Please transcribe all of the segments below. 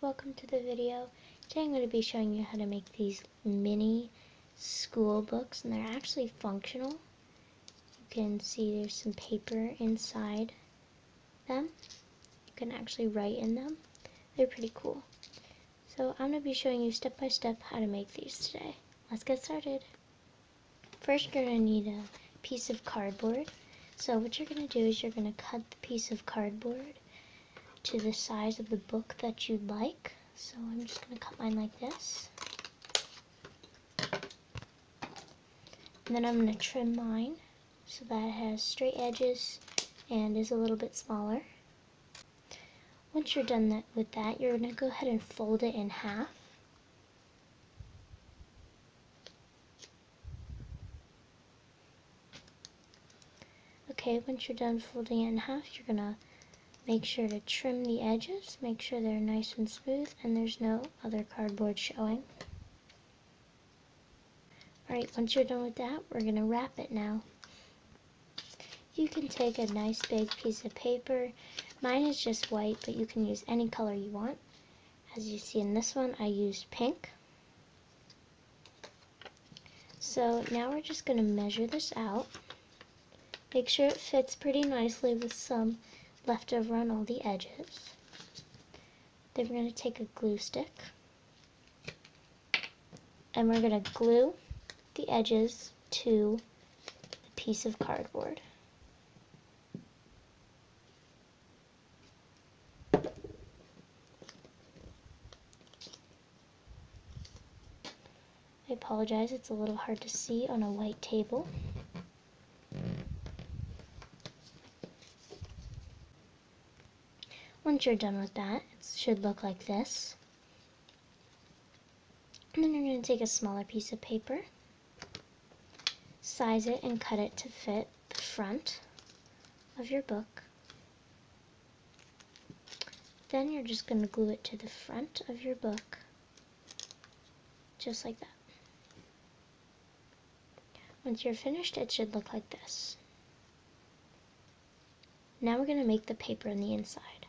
welcome to the video. Today I'm going to be showing you how to make these mini school books and they're actually functional. You can see there's some paper inside them. You can actually write in them. They're pretty cool. So I'm going to be showing you step by step how to make these today. Let's get started. First you're going to need a piece of cardboard. So what you're going to do is you're going to cut the piece of cardboard to the size of the book that you'd like. So I'm just going to cut mine like this. And then I'm going to trim mine so that it has straight edges and is a little bit smaller. Once you're done that, with that, you're going to go ahead and fold it in half. Okay, once you're done folding it in half, you're going to Make sure to trim the edges, make sure they're nice and smooth and there's no other cardboard showing. Alright, once you're done with that, we're going to wrap it now. You can take a nice big piece of paper. Mine is just white, but you can use any color you want. As you see in this one, I used pink. So now we're just going to measure this out. Make sure it fits pretty nicely with some left over on all the edges. Then we're going to take a glue stick and we're going to glue the edges to the piece of cardboard. I apologize, it's a little hard to see on a white table. Once you're done with that, it should look like this. And then you're going to take a smaller piece of paper, size it and cut it to fit the front of your book. Then you're just going to glue it to the front of your book, just like that. Once you're finished, it should look like this. Now we're going to make the paper on the inside.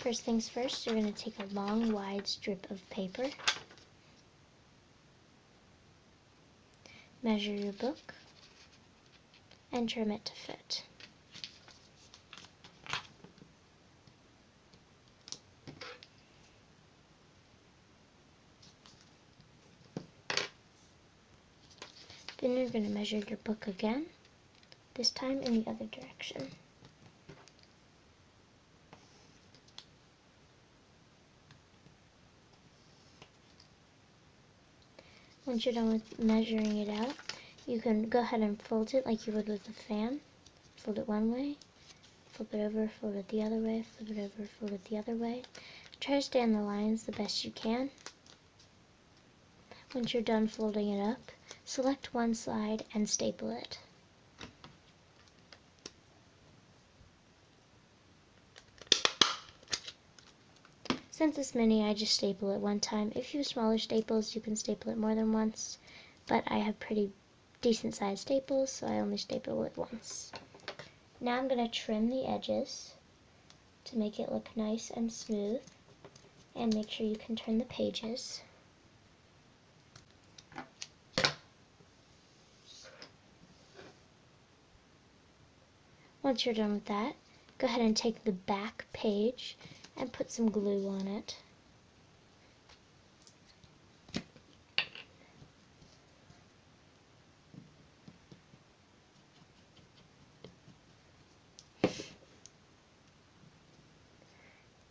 First things first, you're going to take a long, wide strip of paper. Measure your book and trim it to fit. Then you're going to measure your book again, this time in the other direction. Once you're done with measuring it out, you can go ahead and fold it like you would with a fan. Fold it one way, flip it over, fold it the other way, flip it over, fold it the other way. Try to stay on the lines the best you can. Once you're done folding it up, select one side and staple it. Since it's mini, I just staple it one time. If you have smaller staples, you can staple it more than once, but I have pretty decent sized staples, so I only staple it once. Now I'm going to trim the edges to make it look nice and smooth, and make sure you can turn the pages. Once you're done with that, go ahead and take the back page and put some glue on it.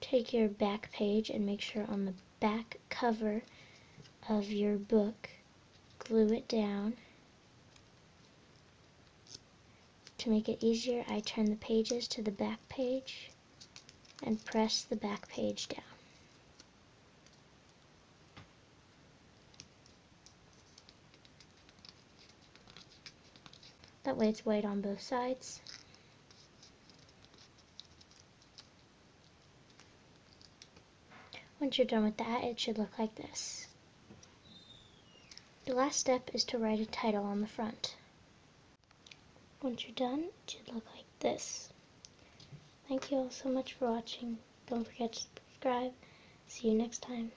Take your back page and make sure on the back cover of your book, glue it down. To make it easier, I turn the pages to the back page and press the back page down. That way it's white on both sides. Once you're done with that, it should look like this. The last step is to write a title on the front. Once you're done, it should look like this. Thank you all so much for watching. Don't forget to subscribe See you next time.